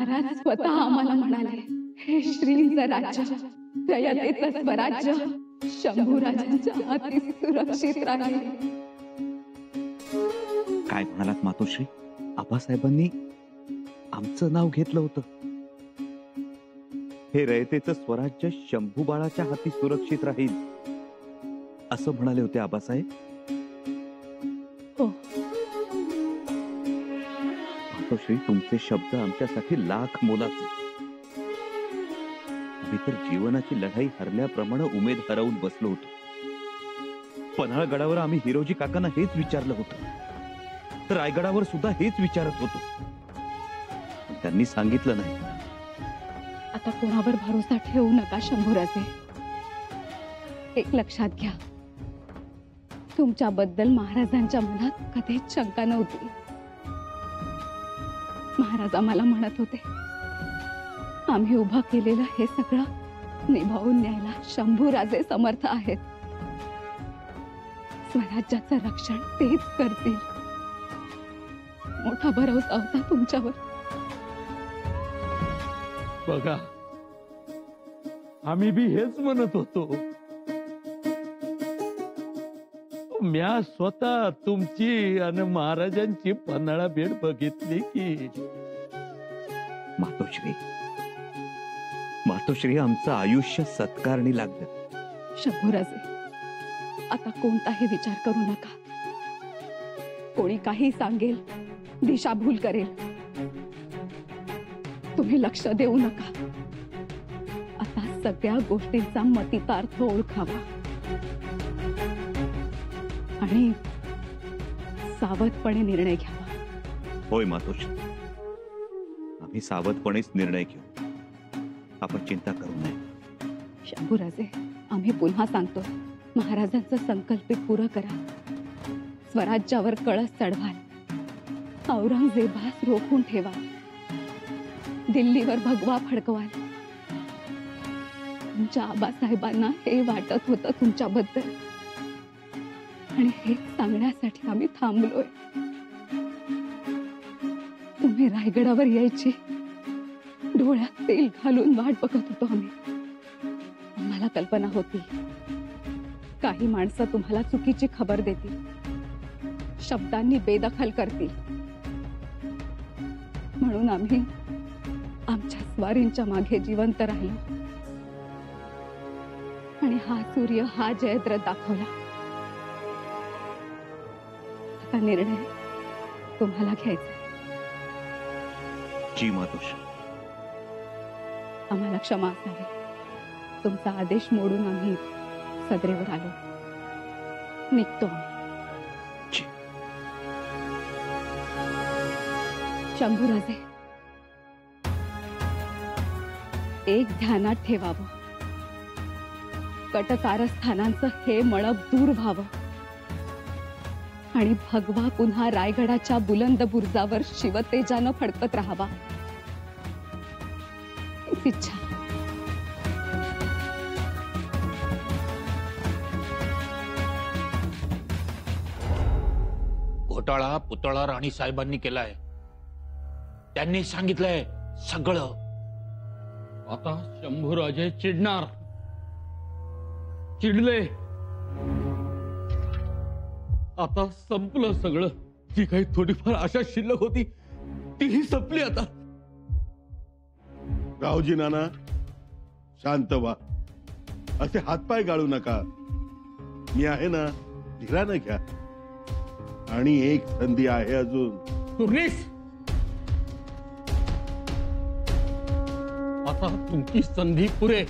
महाराज स्वतः आम्हाला म्हणाले हे श्रींचं राज्य जयतेचं स्वराज्य शंभूराजांच्या हाती सुरक्षित राहील. काय म्हणालात मातोश्री? आबासाहेबांनी आमचं नाव घेतलं होतं. हे रयतेचं स्वराज्य शंभू बाळाच्या हाती सुरक्षित राहील असं म्हणाले होते आबासाहेब. मातोश्री तुमचे शब्द आमच्यासाठी लाख मोलाचे. मी तर जीवनाची लढाई हरल्याप्रमाणे उमेद हरवून बसलो होतो. पन्हाळगडावर आम्ही हिरोजी काकांना हेच विचारलं होतं. तर रायगडावर सुद्धा हेच विचारत होतो. त्यांनी सांगितलं नाही. आता कोणावर भरोसा ठेवू नका शंभूराजे. एक लक्षात घ्या. तुमच्याबद्दल महाराजांच्या मनात कधीच शंका नव्हती. महाराज आम्हाला म्हणत होते. आम्ही उभा केलेलं हे सगळं निभावून न्यायला शंभूराजे समर्थ आहेत. स्वराज्याचं रक्षण तेच करतील. मोठा भरोसा होता तुमच्यावर. बघा आम्ही बी हेच म्हणत होतो. म्या स्वतः तुमची आणि महाराजांची पन्हाळा भेट बघितली की. मातोश्री मातोश्री आमचं आयुष्य सत्कारणी लागलं. शंभूराजे आता कोणताही विचार करू नका. कोणी काही सांगेल दिशाभूल करेल. तुम्ही लक्ष देऊ नका. आता सगळ्या गोष्टींचा मतितार्थ ओळखावा आणि सावधपणे निर्णय घ्यावा. होय मातोश्री. आम्ही सावधपणेच निर्णय घेऊ. आपण चिंता करू नये. शंभूराजे आम्ही पुन्हा सांगतो महाराजांचं संकल्पित पुरं करा. स्वराज्यावर कळस चढवाल. औरंगजेबास रोखून ठेवा. दिल्लीवर भगवा फडकवाल. तुमच्या आबासाहेबांना हे वाटत होतं तुमच्याबद्दल. आणि हे सांगण्यासाठी आम्ही थांबलोय. तुम्ही रायगडावर यायची. डोळ्यात तेल घालून वाट बघत होतो आम्ही. आम्हाला कल्पना होती. काही माणसं तुम्हाला चुकीची खबर देतील. शब्दांनी बेदखल करतील. म्हणून आम्ही आमच्या स्वारींच्या मागे जिवंत राहिलो. आणि हा सूर्य हा जयद्रथ दाखवला. निर्णय तुम्हाला घ्यायचा. जी मातोश्री. आम्हाला क्षमा असावी. तुमचा आदेश मोडून आम्ही सदरेवर आलो. निघतो. शंभूराजे एक ध्यानात ठेवावं. कटकारस्थानांचं हे मळब दूर व्हावं. आणि भगवा पुन्हा रायगडाच्या बुलंद बुर्जावर शिवतेजानं फडकत राहावा. इच्छा. घोटाळा पुतळा राणी साहेबांनी केलाय. त्यांनी सांगितलंय सगळं. आता शंभूराजे चिडणार. चिडले. आता संपलं सगळं. जी काही थोडीफार आशा शिल्लक होती तीही संपली आता. रावजी नाना शांत व्हा. असे हातपाय गाळू नका. मी आहे ना धीरानं घ्या. आणि एक संधी आहे अजून. सुरेश! आता तुमची संधी पुरे.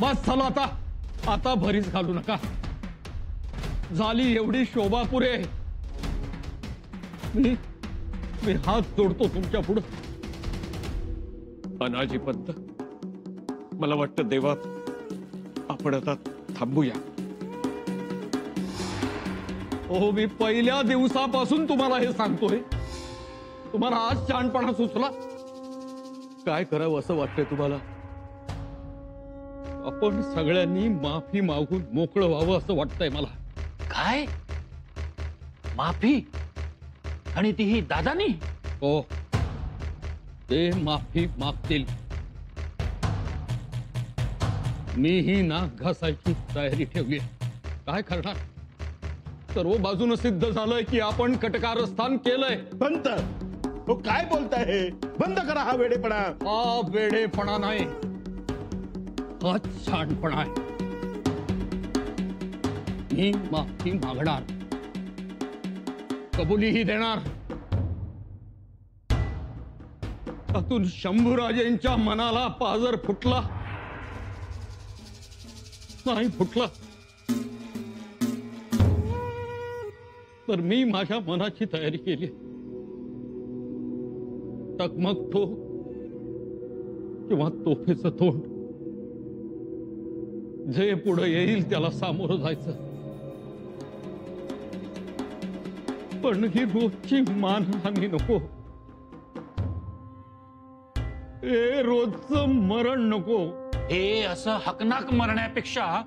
बस झालं आता. आता भरीच घालू नका. झाली एवढी शोभा पुरे. मी मी हात जोडतो तुमच्या पुढं. अनाजी पंत मला वाटतं देवा आपण आता थांबूया. हो मी पहिल्या दिवसापासून तुम्हाला हे सांगतोय. तुम्हाला आज शहाणपणा सुचला. काय करावं असं वाटतंय तुम्हाला? आपण सगळ्यांनी माफी मागून मोकळं व्हावं असं वाटतंय मला. काय? माफी? आणि तीही दादानी? हो. ते माफी मागतील. मीही नाक घासायची तयारी ठेवली. काय करणार? सर्व बाजूनं सिद्ध झालंय की आपण कटकारस्थान केलंय. पंत हो काय बोलताय हे? बंद करा हा वेडेपणा. हा वेडेपणा नाही. हा छानपणा आहे. मी माफी मागणार. कबुलीही देणार. त्यातून शंभूराजेंच्या मनाला पाजर फुटला. नाही फुटला. तर मी माझ्या मनाची तयारी केली. टकमकतो किंवा तोफेचं तोंड. जे पुढे येईल त्याला सामोरं जायचं. मानहानी नको। हे रोजचं मरण नको। हे असं हकनाक मरण्यापेक्षा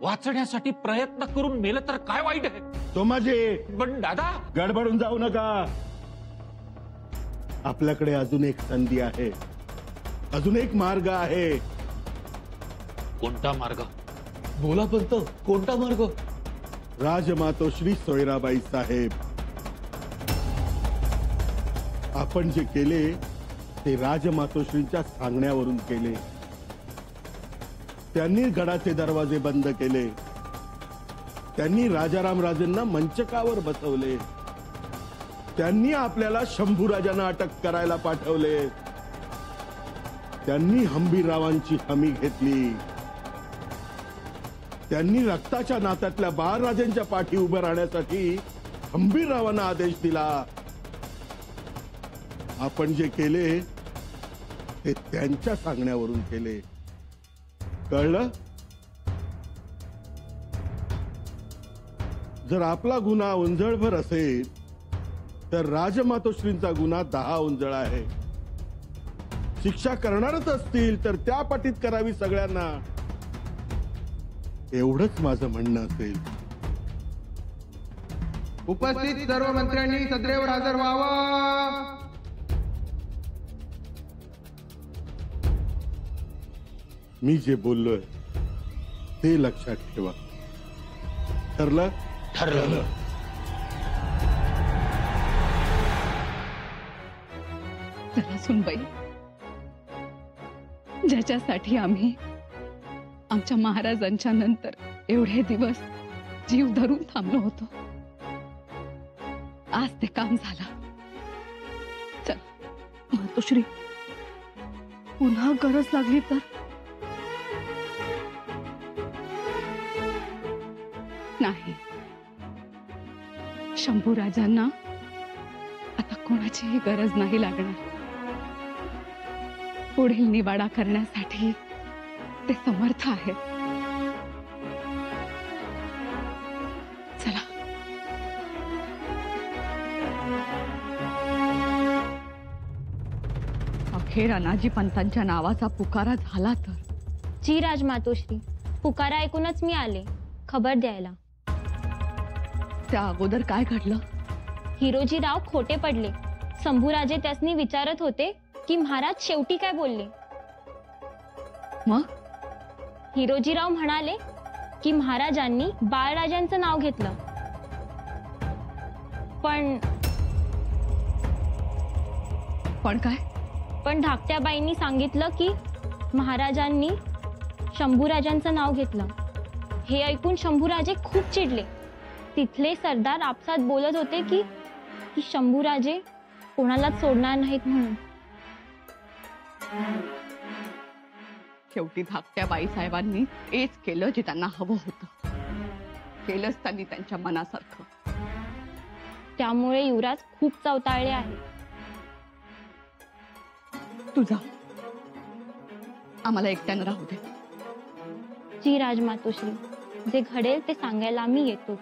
वाचण्यासाठी प्रयत्न करून मेलं तर काय वाईट आहे? तो माझे पण दादा! गडबडून जाऊ नका. आपल्याकडे अजून एक संधी आहे. अजून एक मार्ग आहे. कोणता मार्ग? बोला पंत कोणता मार्ग? राजमातोश्री सोयराबाई साहेब. आपण जे केले ते राजमातोश्रींच्या सांगण्यावरून केले. त्यांनी गडाचे दरवाजे बंद केले. त्यांनी राजाराम राजेंना मंचकावर बसवले. त्यांनी आपल्याला शंभू राजांना अटक करायला पाठवले. त्यांनी हंबीररावांची हमी घेतली. त्यांनी रक्ताच्या नात्यातल्या बाळराजेंच्या पाठी उभं राहण्यासाठी हंबीररावांना आदेश दिला. आपण जे केले ते त्यांच्या सांगण्यावरून केले. कळलं? जर आपला गुन्हा उंजळभर असेल तर राजमातोश्रींचा गुन्हा दहा उंजळ आहे. शिक्षा करणारच असतील तर त्या पाठीत करावी सगळ्यांना. एवढंच माझं म्हणणं असेल. उपस्थित सर्व मंत्र्यांनी सदैव हजर व्हावं. मी जे बोललोय ते लक्षात ठेवा. ठरलं? ठरलं. जरा सुनबाई. ज्याच्यासाठी आम्ही आमच्या महाराजांच्या नंतर एवढे दिवस जीव धरून थांबलो होतो. आज ते काम झालं. चल मातोश्री पुन्हा गरज लागली तर नाही. शंभू राजांना आता कोणाचीही गरज नाही लागणार. पुढील निवाडा करण्यासाठी ते समर्थ आहेत. चला. अखेर अनाजी पंतांच्या नावाचा पुकारा झाला तर? जी राजमातोश्री पुकारा ऐकूनच मी आले. खबर द्यायला. त्या अगोदर काय घडलं? हिरोजीराव खोटे पडले. शंभूराजे त्यासनी विचारत होते की महाराज शेवटी काय बोलले? मग? हिरोजीराव म्हणाले की महाराजांनी बाळराजांचं नाव घेतलं. पण पण काय? पण धाकट्या बाईंनी सांगितलं की महाराजांनी शंभूराजांचं नाव घेतलं. हे ऐकून शंभूराजे खूप चिडले. तिथले सरदार आपसात बोलत होते की की शंभूराजे कोणालाच सोडणार नाहीत म्हणून. शेवटी धाकट्या बाईसाहेबांनी तेच केलं जे त्यांना हवं होतं. केलंच त्यांनी त्यांच्या मनासारखं. त्यामुळे युवराज खूप चवताळले आहे. तुझा आम्हाला एकट्यानं राहू दे. जी राजमातोश्री जे घडेल ते सांगायला आम्ही येतो.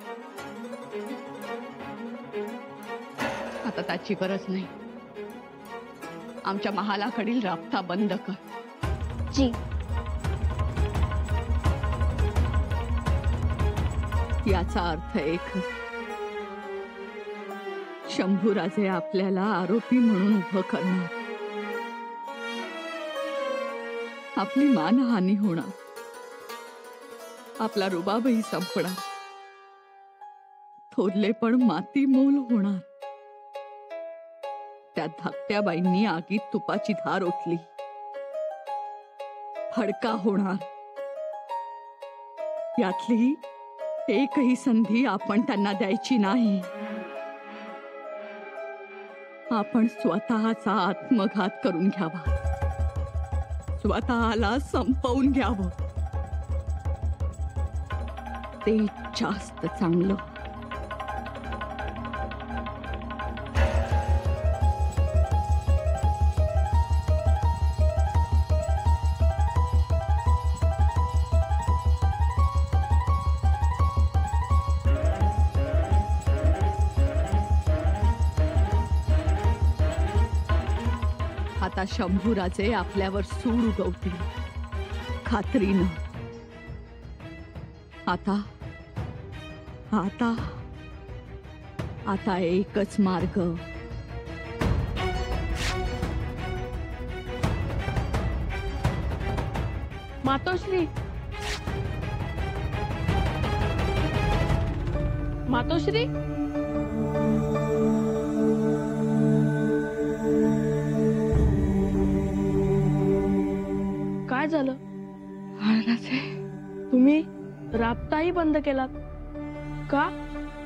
आता त्याची गरज नाही. आमच्या महालाकडील राबता बंद कर. जी. याचा अर्थ एक. शंभूराजे आपल्याला आरोपी म्हणून उभं करणार. आपली मानहानी होणार. आपला रुबाबही संपणार. थोरले पण माती मोल होणार. त्या धाकट्या बाईंनी आगीत तुपाची धार ओतली. फडका होणार. यातली एकही संधी आपण त्यांना द्यायची नाही. आपण स्वतःचा आत्मघात करून घ्यावा. स्वतःला संपवून घ्यावं. ते जास्त चांगलं. आता शंभूराजे आपल्यावर सूड उगवतील. खात्रीनं. आता आता आता एकच मार्ग. मातोश्री. मातोश्री? काय झालं? तुम्ही राबताही बंद केलात. का?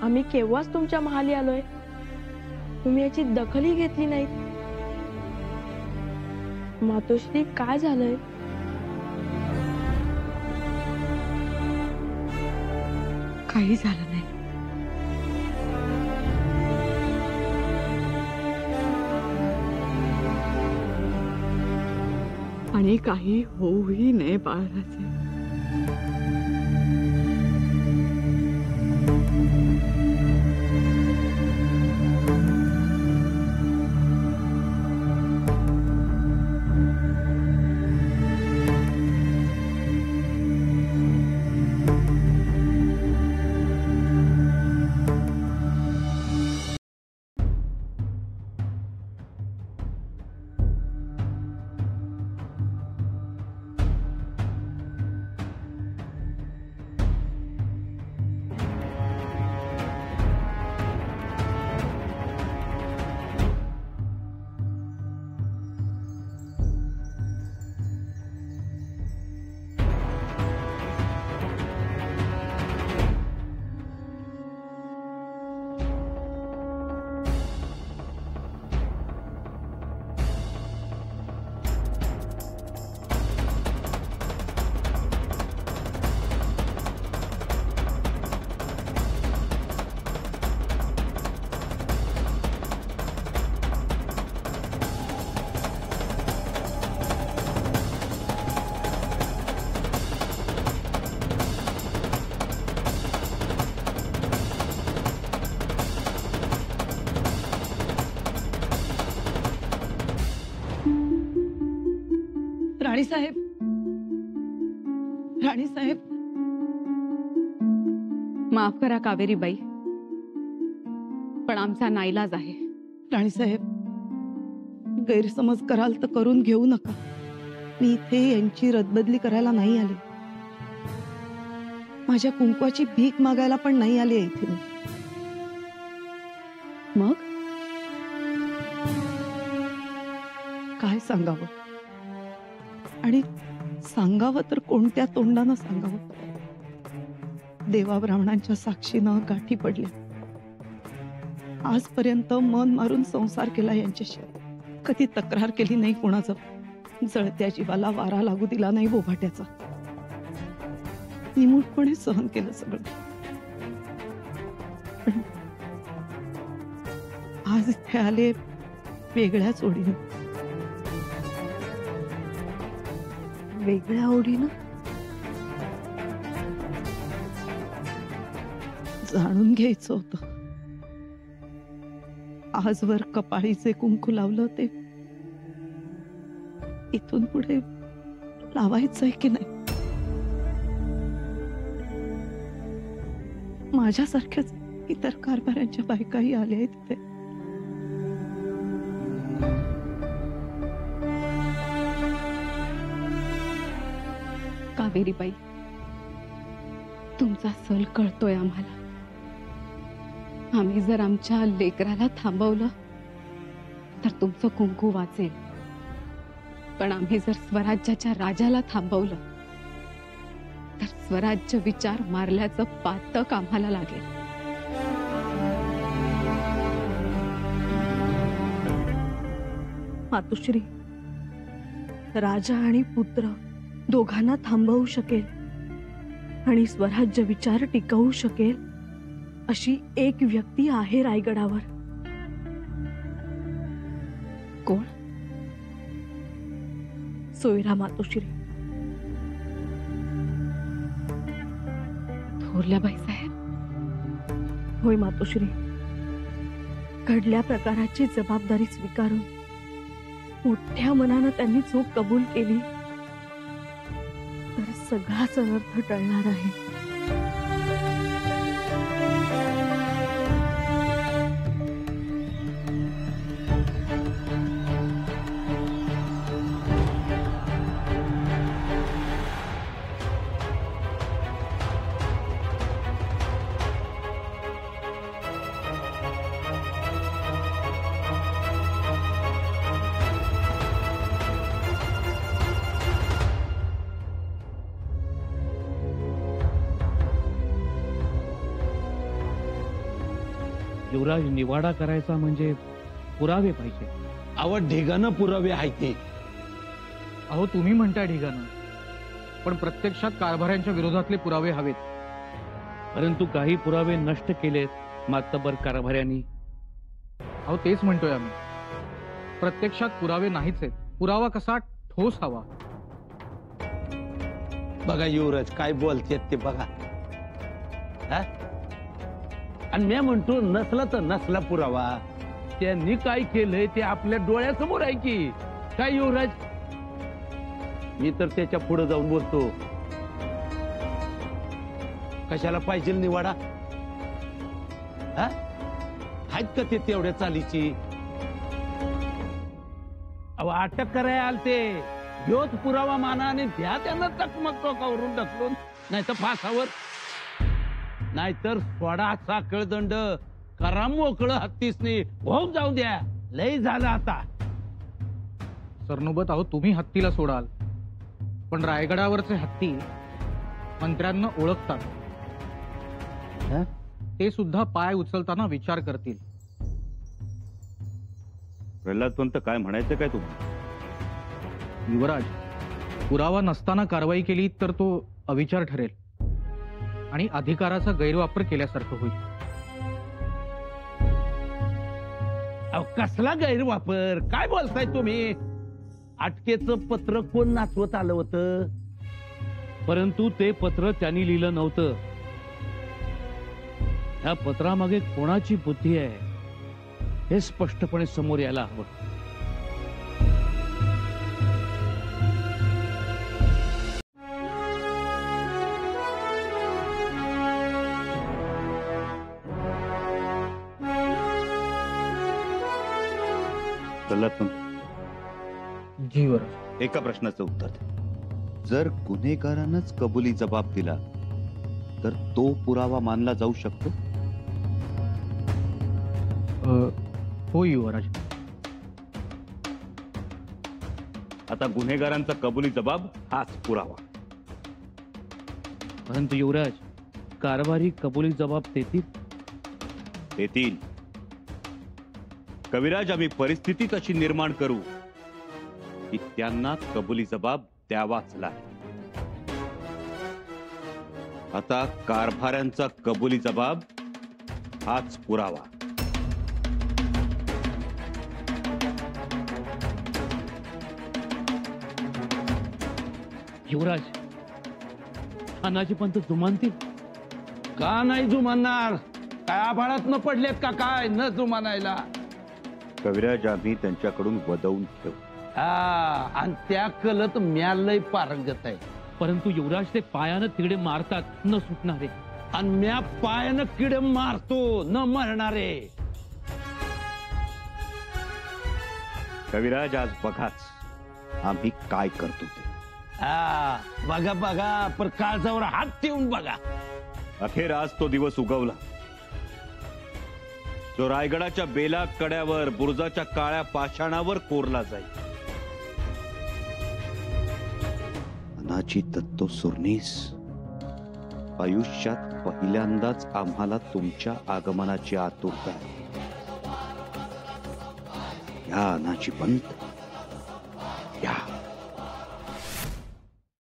आम्ही केव्हाच तुमच्या महाली आलोय? तुम्ही याची दखलही घेतली नाही मातोश्री काय झालंय? काही झालं नाही. आणि काही होऊही नये बाळराजे राणीसाहेब राणीसाहेब माफ करा कावेरी बाई पण आमचा नाईलाज आहे. राणीसाहेब गैरसमज कराल तर करून घेऊ नका. मी इथे यांची रदबदली करायला नाही आले. माझ्या कुंकवाची भीक मागायला पण नाही आली इथे मी. मग? काय सांगावं? आणि सांगावं तर कोणत्या तोंडानं सांगावं? देवा ब्राह्मणांच्या साक्षीनं गाठी पडल्या. आजपर्यंत मन मारून संसार केला यांच्याशी. कधी तक्रार केली नाही कोणाचं? जळत्या जीवाला वारा लागू दिला नाही बोभाट्याचा. निमूटपणे सहन केलं सगळं. आज इथे आले वेगळ्याच ओढीने वेगळ्या आवडीनं जाणून घ्यायचं होतं. आजवर कपाळीचे कुंकू लावलं ते इथून पुढे लावायचंय की नाही? माझ्यासारख्याच इतर कारभाऱ्यांच्या बायकाही आल्या आहेत तिथे. कावेरीबाई तुमचा सल कळतोय आम्हाला. आम्ही जर आमच्या लेकराला थांबवलं तर तुमचं कुंकू वाचेल. पण आम्ही जर स्वराज्याच्या राजाला थांबवलं तर स्वराज्य विचार मारल्याचं पातक आम्हाला लागेल. मातुश्री राजा आणि पुत्र दोघांना थांबवू शकेल आणि स्वराज्य विचार टिकवू शकेल अशी एक व्यक्ती आहे रायगडावर. कोण? सोयरा मातोश्री. थोरल्या साहेब? होय मातोश्री. घडल्या प्रकाराची जबाबदारी स्वीकारून मोठ्या मनानं त्यांनी चूक कबूल केली. तर सगळाच अनर्थ टळणार आहे. युवराज निवाडा करायचा म्हणजे पुरावे पाहिजे. अव ढिगानं पुरावे आहे ते. अहो तुम्ही म्हणता ढिगानं पण प्रत्यक्षात कारभाऱ्यांच्या विरोधातले पुरावे हवेत. परंतु काही पुरावे नष्ट केलेत मातबर कारभाऱ्यांनी. अहो तेच म्हणतोय आम्ही. प्रत्यक्षात पुरावे नाहीच आहेत. पुरावा कसा ठोस हवा. बघा युवराज काय बोलतेत ते बघा. हा? आणि मी म्हणतो नसला तर नसला पुरावा. त्यांनी काय केलंय ते आपल्या डोळ्यासमोर आहे की. काय युवराज? मी तर त्याच्या पुढे जाऊन बोलतो. कशाला पाहिजे निवाडा? हा? आहेत का ते तेवढ्या चालीची? अहो अटक करायला आलते. ह्योच पुरावा माना आणि द्या त्यांना चकमक टोकावरून ढकलून. नाही तर फासावर. नाहीतर सोडा साखळ दंड करा मोकळं हत्तीसनी होऊन जाऊ द्या. लय झालं आता. सरनोबत अहो तुम्ही हत्तीला सोडाल. पण रायगडावरचे हत्ती मंत्र्यांना ओळखतात. हं? ते सुद्धा पाय उचलताना विचार करतील. प्रल्हादपंत काय म्हणायचं काय तुम्हाला युवराज पुरावा नसताना कारवाई केली तर तो अविचार ठरेल. आणि अधिकाराचा गैरवापर केल्यासारखं होईल. अहो कसला गैरवापर? काय बोलताय तुम्ही? अटकेचं पत्र कोण नाचवत आलं होतं? परंतु ते पत्र त्यांनी लिहिलं नव्हतं. ह्या पत्रामागे कोणाची बुद्धी आहे हे स्पष्टपणे समोर यायला हवं. एका प्रश्नाचं उत्तर जर गुन्हेगारानंच कबुली जबाब दिला तर तो पुरावा मानला जाऊ शकतो? हो युवराज. आता गुन्हेगारांचा कबुली जबाब हाच पुरावा. परंतु युवराज कारभारी कबुली जबाब देतील? देतील. कविराज आम्ही परिस्थितीच अशी निर्माण करू की त्यांना कबुली जबाब द्यावाच लागेल. आता कारभाऱ्यांचा कबुली जबाब हाच पुरावा. युवराज तानाजी पंत जुमानतील का नाही जुमानणार? काय आभाळात न पडलेत का काय? न जुमानायला. कविराज आम्ही त्यांच्याकडून वदवून ठेवू. हा आणि त्या कलत म्यालय पारंगत आहे. परंतु युवराज ते पायानं तिकडे मारतात न सुटणारे. आणि म्या पायानं किडे मारतो न मरणारे. कविराज आज बघाच आम्ही काय करतो ते. हा बघा बघा पण काळजावर हात ठेवून बघा. अखेर आज तो दिवस उगवला. जो रायगडाच्या बेला कड्यावर बुरुजाच्या काळ्या पाषाणावर कोरला जाईल. अनाची दत्तो सुरणीस आयुष्यात पहिल्यांदाच आम्हाला तुमच्या आगमनाची आतुरता आहे. या अनाची पंत या.